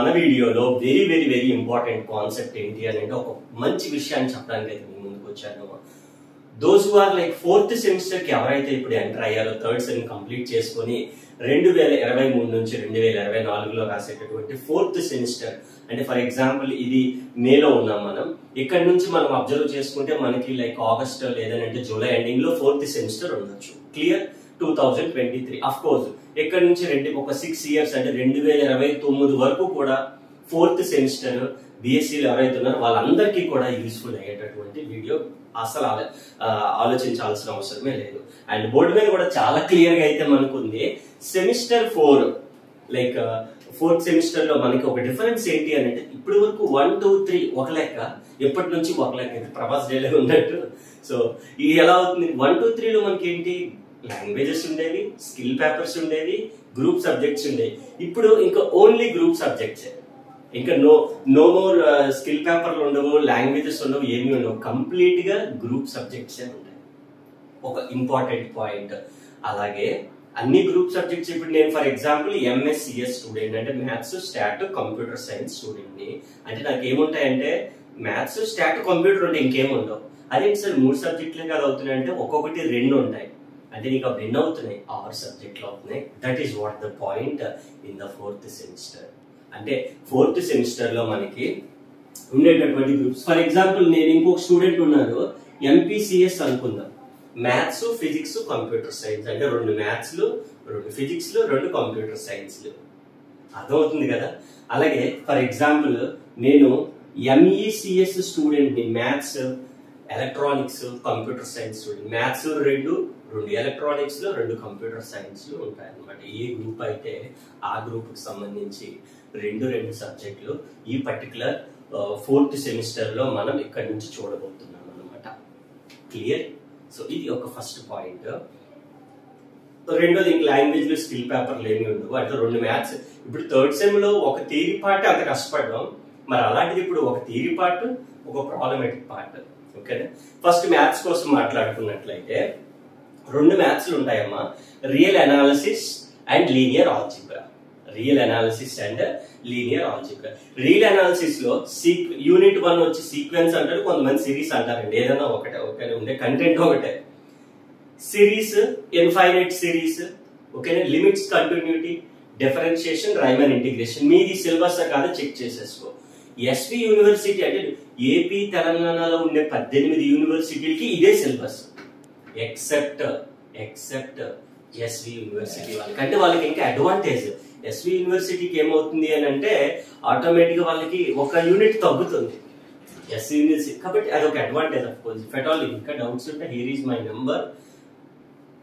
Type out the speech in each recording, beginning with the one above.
మన వీడియోలో very very very important concept ఏంటి అని అంటే ఒక మంచి విషయాన్ని చెప్పడానికి అయితే మీ ముందుకు వచ్చాను. దోస్ ఆర్ లైక్ ఫోర్త్ సెమిస్టర్కి ఎవరైతే ఇప్పుడు ఎంటర్ అయ్యారో థర్డ్ సెమ్ కంప్లీట్ చేసుకొని రెండు వేల ఇరవై మూడు నుంచి రెండు వేల ఇరవై నాలుగులో రాసేటటువంటి ఫోర్త్ సెమిస్టర్ అంటే ఫర్ ఎగ్జాంపుల్ ఇది మేలో ఉన్నాం మనం. ఇక్కడ నుంచి మనం అబ్జర్వ్ చేసుకుంటే మనకి లైక్ ఆగస్ట్ లేదంటే జూలై ఎండింగ్లో ఫోర్త్ సెమిస్టర్ ఉండొచ్చు. Clear two thousand twenty three of course ఇక్కడ నుంచి రెండు ఒక సిక్స్ ఇయర్స్ అంటే రెండు వేల ఇరవై తొమ్మిది వరకు కూడా ఫోర్త్ సెమిస్టర్ బిఎస్సీలో ఎవరైతే ఉన్నారో వాళ్ళందరికీ కూడా యూస్ఫుల్ అయ్యేటటువంటి వీడియో అసలు ఆలో- ఆలోచించాల్సిన అవసరమే లేదు. అండ్ బోర్డు మీద కూడా చాలా క్లియర్గా అయితే మనకు ఉంది సెమిస్టర్ ఫోర్ లైక్ ఫోర్త్ సెమిస్టర్లో మనకి ఒక డిఫరెన్స్ ఏంటి అని అంటే ఇప్పటి వరకు వన్ టూ త్రీ ఒక లెక్క ఎప్పటి నుంచి ఒక లెక్క ప్రభాస్ డేలో ఉన్నట్టు. సో ఇది ఎలా అవుతుంది? వన్ టూ త్రీలో మనకి ఏంటి లాంగ్వేజెస్ ఉండేవి స్కిల్ పేపర్స్ ఉండేవి గ్రూప్ సబ్జెక్ట్స్ ఉండేవి. ఇప్పుడు ఇంకా ఓన్లీ గ్రూప్ సబ్జెక్ట్స్ ఇంకా నో నో మోర్ స్కిల్ పేపర్లు ఉండవు లాంగ్వేజెస్ ఉండవు ఏమీ ఉండవు. కంప్లీట్గా గ్రూప్ సబ్జెక్ట్స్ ఉంటాయి. ఒక ఇంపార్టెంట్ పాయింట్ అలాగే అన్ని గ్రూప్ సబ్జెక్ట్స్ ఇప్పుడు నేను ఫర్ ఎగ్జాంపుల్ ఎంఎస్సిఎస్ స్టూడెంట్ అంటే మ్యాథ్స్ స్టాట్ కంప్యూటర్ సైన్స్ స్టూడెంట్ని. అంటే నాకు ఏముంటాయంటే మ్యాథ్స్ స్టాట్ కంప్యూటర్ ఉంటే ఇంకేముండవు. అదేంటి సార్ మూడు సబ్జెక్టులే కదా అవుతున్నాయి అంటే ఒక్కొక్కటి రెండు ఉంటాయి. అంటే నీకు అప్పుడు ఎన్ని అవుతున్నాయి? ఆరు సబ్జెక్టులు అవుతున్నాయి. That is what the point in the fourth semester అంటే ఫోర్త్ సెమిస్టర్లో మనకి ఉండేటటువంటి గ్రూప్స్ ఫర్ ఎగ్జాంపుల్ నేను ఇంకొక స్టూడెంట్ ఉన్నారు ఎంపీసీఎస్ అనుకుందాం. మ్యాథ్స్ ఫిజిక్స్ కంప్యూటర్ సైన్స్ అంటే రెండు మ్యాథ్స్లు రెండు ఫిజిక్స్లు రెండు కంప్యూటర్ సైన్స్లు అర్థమవుతుంది కదా? అలాగే ఫర్ ఎగ్జాంపుల్ నేను ఎంఈసిఎస్ స్టూడెంట్ని maths electronics computer science student maths రెండు రెండు ఎలక్ట్రానిక్స్లో రెండు కంప్యూటర్ సైన్స్ ఉంటాయి అనమాట ఏ గ్రూప్ అయితే ఆ గ్రూప్కి సంబంధించి రెండు రెండు సబ్జెక్టులు ఈ పర్టికులర్ ఫోర్త్ సెమిస్టర్లో మనం ఇక్కడ నుంచి చూడబోతున్నాం అనమాట క్లియర్? సో ఇది ఒక ఫస్ట్ పాయింట్. రెండోది ఇంక లాంగ్వేజ్లో స్కిల్ పేపర్లు ఏమి ఉండవు. అంటే రెండు మ్యాథ్స్. ఇప్పుడు థర్డ్ సెమ్లో ఒక థియరీ పార్ట్ అంత కష్టపడ్డాం. మరి అలాంటిది ఇప్పుడు ఒక థియరీ పార్ట్ ఒక ప్రాబ్లమేటిక్ పార్ట్. ఓకేనా ఫస్ట్ మ్యాథ్స్ కోసం మాట్లాడుకున్నట్లయితే రెండు మ్యాథ్స్లు ఉంటాయమ్మా. Real analysis and linear algebra real analysis and linear algebra real అనాలిసిస్లో సీక్ యూనిట్ వన్ వచ్చి సీక్వెన్స్ అంటారు కొంతమంది సిరీస్ అంటారండి. ఏదైనా ఒకటే ఒకటే ఉండే కంటెంట్ ఒకటే. సిరీస్ ఇన్ఫైనైట్ సిరీస్ ఓకేనా limits continuity differentiation Riemann integration మీది సిలబస్ కాదో చెక్ చేసేసుకో. ఎస్వి యూనివర్సిటీ అంటే ఏపీ తెలంగాణలో ఉండే పద్దెనిమిది యూనివర్సిటీలకి ఇదే syllabus. Except except SV university వాళ్ళకి అంటే వాళ్ళకి ఇంకా అడ్వాంటేజ్ ఎస్వి యూనివర్సిటీకి ఏమవుతుంది అని అంటే ఆటోమేటిక్గా వాళ్ళకి ఒక యూనిట్ తగ్గుతుంది. ఎస్వి యూనివర్సిటీ కాబట్టి అది ఒక అడ్వాంటేజ్ ఆఫ్ కోర్స్ ఫెట్ ఆల్ ఇంకా డౌట్స్ ఉంటే హీర్ ఈజ్ మై నెంబర్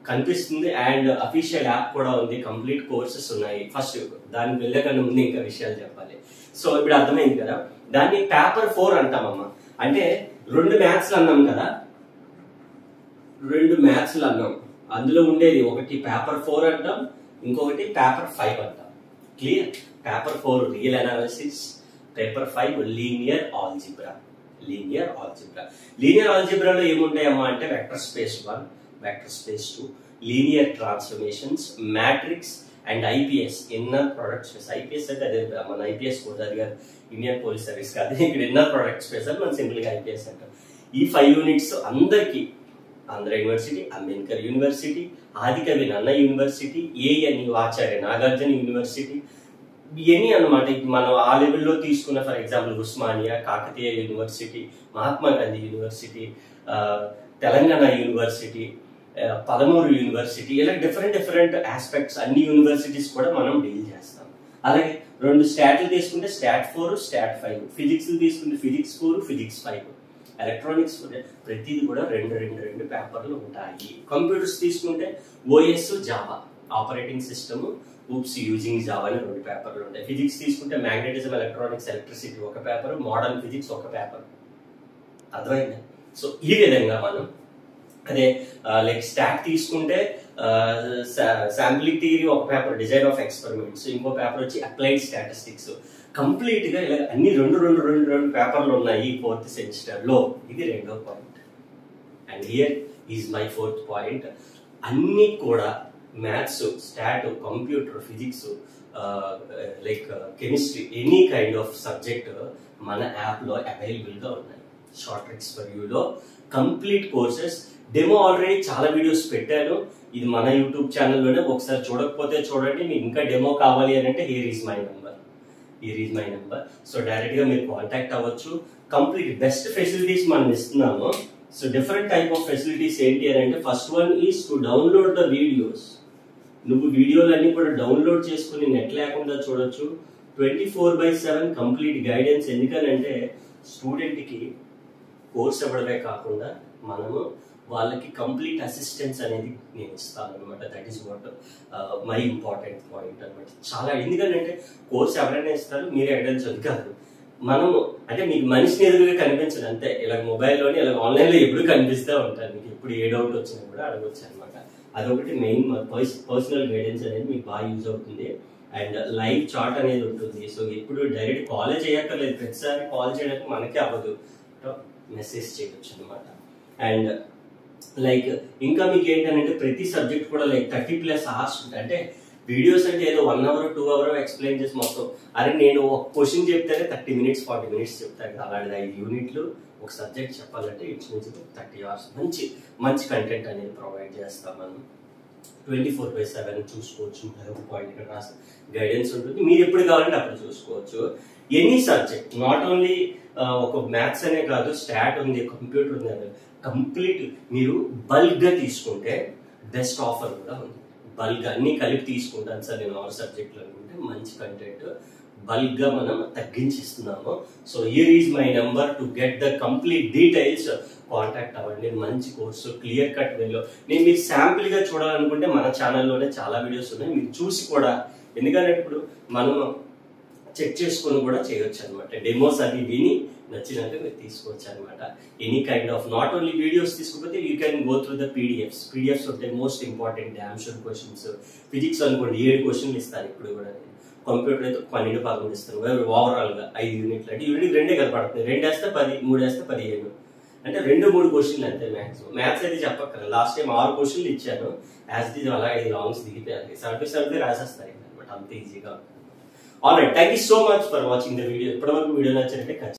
కనిపిస్తుంది అండ్ అఫీషియల్ యాప్ కూడా ఉంది. కంప్లీట్ కోర్సెస్ ఉన్నాయి. ఫస్ట్ దానికి వెళ్ళకన్నా ముందు ఇంకా విషయాలు చెప్పాలి. సో ఇప్పుడు అర్థమైంది కదా? దాన్ని పేపర్ ఫోర్ అంటామమ్మా. అంటే రెండు మ్యాథ్స్ అన్నాం కదా? రెండు మ్యాథ్స్లు అన్నాం. అందులో ఉండేది ఒకటి పేపర్ ఫోర్ అంటాం ఇంకొకటి పేపర్ ఫైవ్ అంటాం. Clear? Paper four real analysis paper five linear algebra. Linear algebra. Linear ఆల్జిబ్రాలో ఏముంటాయమ్మా అంటే vector space one vector space two linear transformations matrix and IPS inner product space IPS అంటే అదే మన IPS కూడా గారు ఇండియన్ పోలీస్ సర్వీస్ కాదు. ఇక్కడ inner product space అని మనం సింపుల్గా ఐపీఎస్ అంటాం. ఈ ఫైవ్ యూనిట్స్ అందరికీ Andhra university Ambedkar university Adikavi Nannaya university A N Acharya Nagarjuna university any అనమాట మనం ఆ లెవెల్లో తీసుకున్న for example Osmania Kakatiya university Mahatma Gandhi university Telangana university Palamuru university ఇలా డిఫరెంట్ డిఫరెంట్ ఆస్పెక్ట్స్ అన్ని యూనివర్సిటీస్ కూడా మనం డీల్ చేస్తాం. అలాగే రెండు స్టాట్లు తీసుకుంటే stat four stat five physics తీసుకుంటే physics four physics five electronics ప్రతిది కూడా రెండు రెండు రెండు పేపర్లు ఉంటాయి. కంప్యూటర్స్ తీసుకుంటే OS Java operating system OOPS using Java అని రెండు పేపర్లు ఉంటాయి. ఫిజిక్స్ తీసుకుంటే మ్యాగ్నెటిజం ఎలక్ట్రానిక్స్ ఎలక్ట్రిసిటీ ఒక పేపర్ మోడర్న్ ఫిజిక్స్ ఒక పేపర్ అర్థమైందా? సో ఈ విధంగా మనం అదే లైక్ స్టాక్ తీసుకుంటే శాంప్లింగ్ థియరీ ఒక పేపర్ డిజైన్ ఆఫ్ ఎక్స్పెరిమెంట్స్ ఇంకో పేపర్ వచ్చి అప్లైడ్ స్టాటిస్టిక్స్ కంప్లీట్గా ఇలా అన్ని రెండు రెండు రెండు రెండు పేపర్లు ఉన్నాయి ఫోర్త్ సెమిస్టర్లో. ఇది రెండో point and here is my fourth point అన్ని కూడా maths stat computer physics like chemistry any kind of subject మన యాప్లో అవైలబుల్గా ఉన్నాయి. షార్ట్ ట్రిక్స్ ఫర్ యూలో కంప్లీట్ కోర్సెస్ డెమో ఆల్రెడీ చాలా వీడియోస్ పెట్టాను. ఇది మన యూట్యూబ్ ఛానల్లోనే ఒకసారి చూడకపోతే చూడండి మీకు ఇంకా డెమో కావాలి అని అంటే here is my number here is my number so డైరెక్ట్గా మీరు కాంటాక్ట్ అవ్వచ్చు. కంప్లీట్ బెస్ట్ ఫెసిలిటీస్ మనం ఇస్తున్నాము. So different type of facilities ఏంటి అని అంటే first one is to download the videos నువ్వు వీడియోలన్నీ కూడా డౌన్లోడ్ చేసుకుని నెట్ లేకుండా చూడొచ్చు. Twenty four by seven complete guidance ఎందుకనంటే స్టూడెంట్కి కోర్స్ ఇవ్వడమే కాకుండా మనము వాళ్ళకి కంప్లీట్ అసిస్టెన్స్ అనేది నేను ఇస్తాను అనమాట that is what my important point అనమాట చాలా ఎందుకంటే కోర్స్ ఎవరైనా ఇస్తారు మీరే అడగచ్చు కాదు మనం అంటే మీకు మనిషిని ఎదురుగా కనిపించదు అంతే. ఇలా మొబైల్లోని ఇలా ఆన్లైన్లో ఎప్పుడు కనిపిస్తూ ఉంటారు. మీకు ఎప్పుడు ఏ డౌట్ వచ్చినా కూడా అడగవచ్చు అనమాట అదొకటి మెయిన్ పర్సనల్ గైడెన్స్ అనేది మీకు బాగా యూజ్ అవుతుంది. అండ్ లైవ్ చాట్ అనేది ఉంటుంది. సో ఎప్పుడు డైరెక్ట్ కాల్ చేయక్కర్లేదు. ప్రతిసారి కాల్ చేయడానికి మనకే అవ్వదు. మెసేజ్ చేయొచ్చు అనమాట అండ్ లైక్ ఇంకా మీకు ఏంటంటే ప్రతి సబ్జెక్ట్ కూడా లైక్ థర్టీ ప్లస్ అవర్స్ ఉంటాయి. అంటే వీడియోస్ అంటే ఏదో one hour two hour explain చేసి మొత్తం. అరే నేను ఒక క్వశ్చన్ చెప్తేనే థర్టీ మినిట్స్ ఫార్టీ మినిట్స్ చెప్తాను. అలాంటిది ఐదు యూనిట్లు ఒక సబ్జెక్ట్ చెప్పాలంటే ఇట్స్ నుంచి థర్టీ అవర్స్ మంచి మంచి కంటెంట్ అనేది ప్రొవైడ్ చేస్తాం మనం. ట్వంటీ ఫోర్ బై సెవెన్ చూసుకోవచ్చు పాయింట్ ఇక్కడ రాసి గైడెన్స్ ఉంటుంది. మీరు ఎప్పుడు కావాలంటే అప్పుడు చూసుకోవచ్చు. ఎనీ సబ్జెక్ట్ నాట్ ఓన్లీ ఒక మ్యాథ్స్ అనే కాదు స్టాట్ ఉంది కంప్యూటర్ ఉంది కంప్లీట్ మీరు బల్క్గా తీసుకుంటే బెస్ట్ ఆఫర్ కూడా ఉంది. బల్క్ అన్ని కలిపి తీసుకుంటాను సార్ నేను ఆరు సబ్జెక్టులు అనుకుంటే మంచి కంటెంట్. బల్క్గా మనం తగ్గించిస్తున్నాము. So here is my number to get the complete details contact అవ్వండి మంచి కోర్సు క్లియర్ కట్ వేలో నేను మీరు శాంపుల్గా చూడాలనుకుంటే మన ఛానల్లోనే చాలా వీడియోస్ ఉన్నాయి. మీరు చూసి కూడా ఎందుకంటే ఇప్పుడు మనం చెక్ చేసుకొని కూడా చేయొచ్చు అనమాట డెమోస్ అది విని నచ్చినట్టు మీరు తీసుకోవచ్చు అనమాట any kind of not only videos తీసుకుపోతే you can go through the PDFs PDFs ఉంటాయి మోస్ట్ ఇంపార్టెంట్ డ్యామ్షన్ క్వశ్చన్స్ ఫిజిక్స్ అనుకోండి ఏడు క్వశ్చన్లు ఇస్తారు ఇప్పుడు కూడా. కంప్యూటర్ అయితే పన్నెండు పదకొండు ఇస్తారు. ఓవరాల్గా ఐదు యూనిట్లు అంటే యూనిట్ రెండే కనపడుతుంది. రెండు వేస్తే పది మూడు వేస్తే పదిహేను. అంటే రెండు మూడు క్వశ్చన్లు అంతే మ్యాథ్స్ మ్యాథ్స్ అయితే చెప్పక్కర్లేదు. లాస్ట్ టైం ఆరు క్వశ్చన్లు ఇచ్చాను. యాజ్ ది అలా ఐదు లాంగ్స్ దిగిపోయాలి సెవెంటీ సెవెంటీ రాసేస్తారు అనమాట అంత ఈజీగా ఉంటుంది Alright, thank you so much for watching the video. If you video,